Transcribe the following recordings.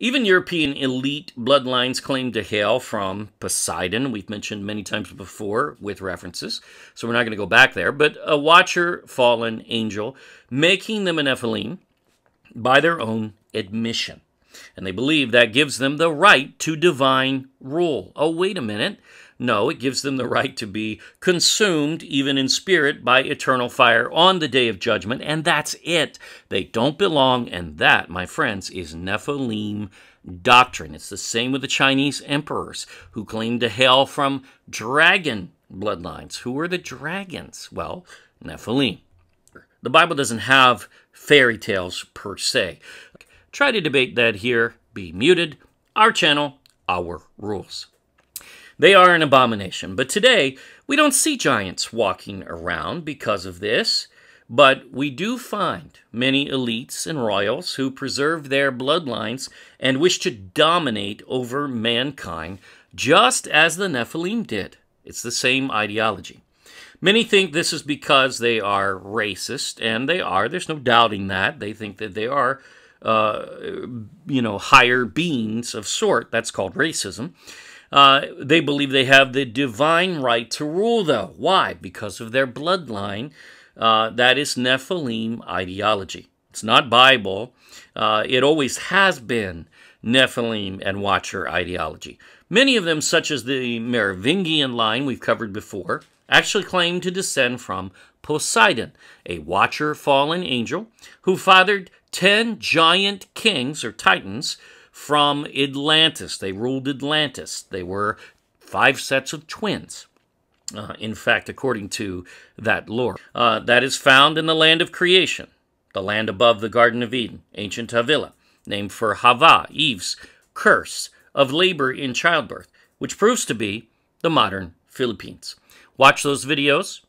Even European elite bloodlines claim to hail from Poseidon. We've mentioned many times before with references, so we're not going to go back there. But a watcher fallen angel, making them a Nephilim by their own admission. And they believe that gives them the right to divine rule. Oh, wait a minute. No, it gives them the right to be consumed, even in spirit, by eternal fire on the day of judgment, and that's it. They don't belong, and that, my friends, is Nephilim doctrine. It's the same with the Chinese emperors who claim to hail from dragon bloodlines. Who are the dragons? Well, Nephilim. The Bible doesn't have fairy tales per se. Try to debate that here. Be muted. Our channel, our rules. They are an abomination. But today, we don't see giants walking around because of this. But we do find many elites and royals who preserve their bloodlines and wish to dominate over mankind, just as the Nephilim did. It's the same ideology. Many think this is because they are racist, and they are. There's no doubting that. They think that they are, uh, you know, higher beings of sort. That's called racism. Uh, they believe they have the divine right to rule, though. Why? Because of their bloodline. Uh, that is Nephilim ideology. It's not Bible. Uh, it always has been Nephilim and Watcher ideology. Many of them, such as the Merovingian line we've covered before, actually claim to descend from Poseidon, a Watcher fallen angel who fathered ten giant kings or titans from Atlantis. They ruled Atlantis. They were five sets of twins. Uh, in fact, according to that lore, uh, that is found in the land of creation, the land above the Garden of Eden, ancient Havilah, named for Hava, Eve's curse of labor in childbirth, which proves to be the modern Philippines. Watch those videos.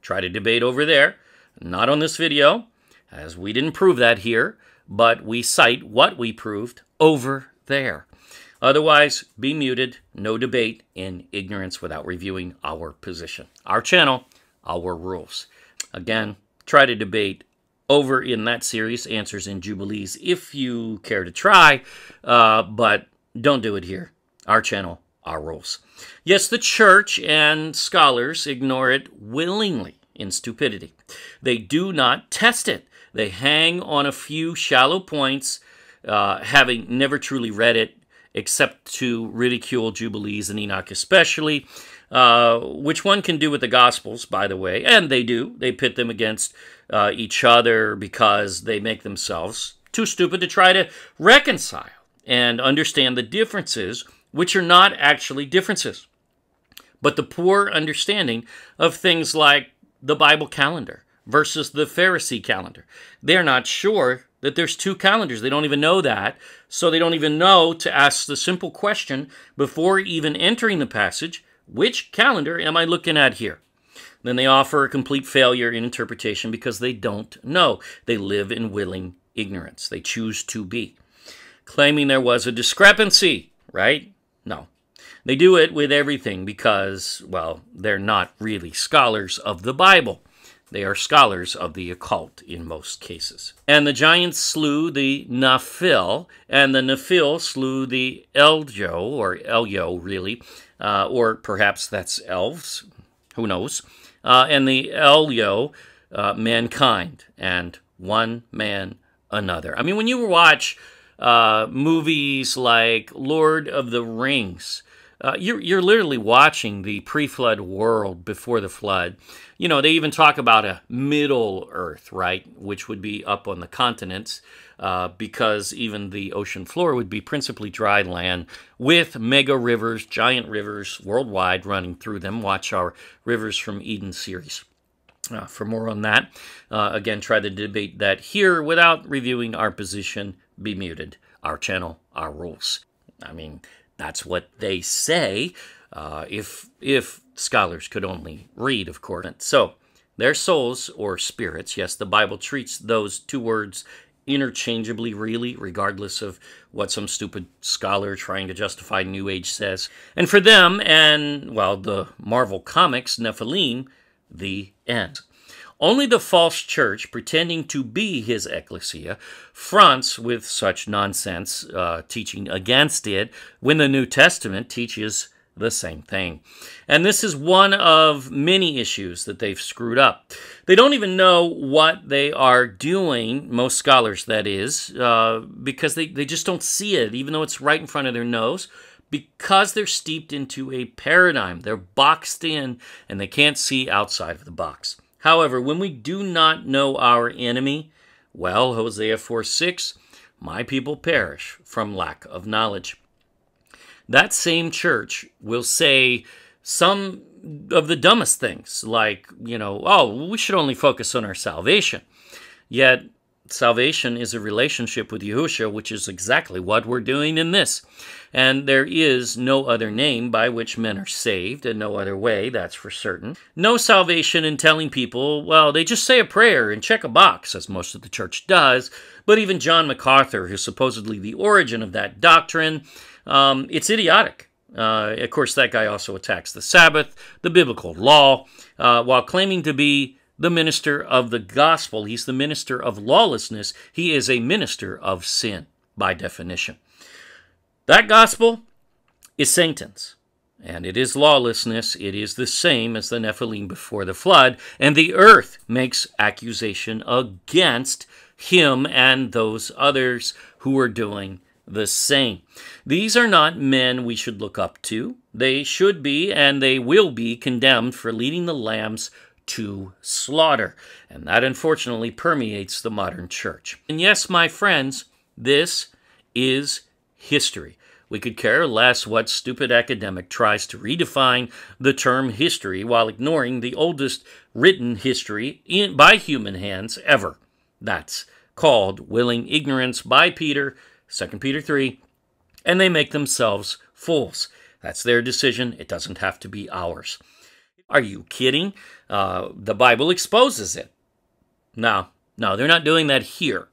Try to debate over there. Not on this video, as we didn't prove that here, but we cite what we proved over there. Otherwise, be muted, no debate, in ignorance without reviewing our position. Our channel, our rules. Again, try to debate over in that series, Answers in Jubilees, if you care to try, uh, but don't do it here. Our channel, our rules. Yes, the church and scholars ignore it willingly in stupidity. They do not test it. They hang on a few shallow points uh, having never truly read it except to ridicule Jubilees and Enoch especially, uh, which one can do with the Gospels, by the way, and they do. They pit them against uh, each other because they make themselves too stupid to try to reconcile and understand the differences, which are not actually differences, but the poor understanding of things like the Bible calendar versus the Pharisee calendar. They're not sure that there's two calendars. They don't even know that. So they don't even know to ask the simple question before even entering the passage which calendar am I looking at here? Then they offer a complete failure in interpretation because they don't know. They live in willing ignorance. They choose to be. Claiming there was a discrepancy, right? No. They do it with everything because, well, they're not really scholars of the Bible. They are scholars of the occult in most cases. And the giants slew the Nephil, and the Nephil slew the Eljo, or Elyo, really, uh, or perhaps that's elves, who knows, uh, and the Elyo, uh, mankind, and one man another. I mean, when you watch uh, movies like Lord of the Rings, uh, you're, you're literally watching the pre-flood world before the flood. You know, they even talk about a middle Earth, right, which would be up on the continents, uh, because even the ocean floor would be principally dry land with mega rivers, giant rivers worldwide running through them. Watch our Rivers from Eden series. Uh, for more on that, uh, again, try to debate that here without reviewing our position. Be muted. Our channel, our rules. I mean, that's what they say. Uh, if if scholars could only read, of course. So their souls or spirits. Yes, the Bible treats those two words interchangeably, really, regardless of what some stupid scholar trying to justify New Age says. And for them, and well, the Marvel Comics Nephilim, the end. Only the false church, pretending to be his ecclesia, fronts with such nonsense, uh, teaching against it, when the New Testament teaches the same thing. And this is one of many issues that they've screwed up. They don't even know what they are doing, most scholars, that is, uh, because they, they just don't see it, even though it's right in front of their nose, because they're steeped into a paradigm. They're boxed in and they can't see outside of the box. However, when we do not know our enemy, well, Hosea 4 6, my people perish from lack of knowledge that same church will say some of the dumbest things, like, you know, oh, we should only focus on our salvation. Yet, salvation is a relationship with Yahushua, which is exactly what we're doing in this. And there is no other name by which men are saved, and no other way, that's for certain. No salvation in telling people, well, they just say a prayer and check a box, as most of the church does. But even John MacArthur, who's supposedly the origin of that doctrine, um, it's idiotic. Uh, of course, that guy also attacks the Sabbath, the biblical law, uh, while claiming to be the minister of the gospel. He's the minister of lawlessness. He is a minister of sin, by definition. That gospel is Satan's, and it is lawlessness. It is the same as the Nephilim before the flood, and the earth makes accusation against him and those others who are doing the same. These are not men we should look up to. They should be and they will be condemned for leading the lambs to slaughter. And that unfortunately permeates the modern church. And yes, my friends, this is history. We could care less what stupid academic tries to redefine the term history while ignoring the oldest written history in, by human hands ever. That's called Willing Ignorance by Peter 2 Peter 3, and they make themselves fools. That's their decision. It doesn't have to be ours. Are you kidding? Uh, the Bible exposes it. No, no, they're not doing that here.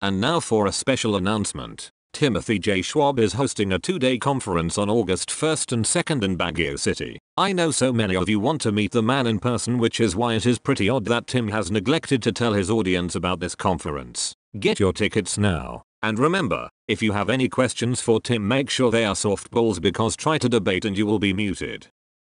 And now for a special announcement. Timothy Jay Schwab is hosting a two-day conference on August 1st and 2nd in Baguio City. I know so many of you want to meet the man in person which is why it is pretty odd that Tim has neglected to tell his audience about this conference. Get your tickets now. And remember, if you have any questions for Tim make sure they are softballs because try to debate and you will be muted.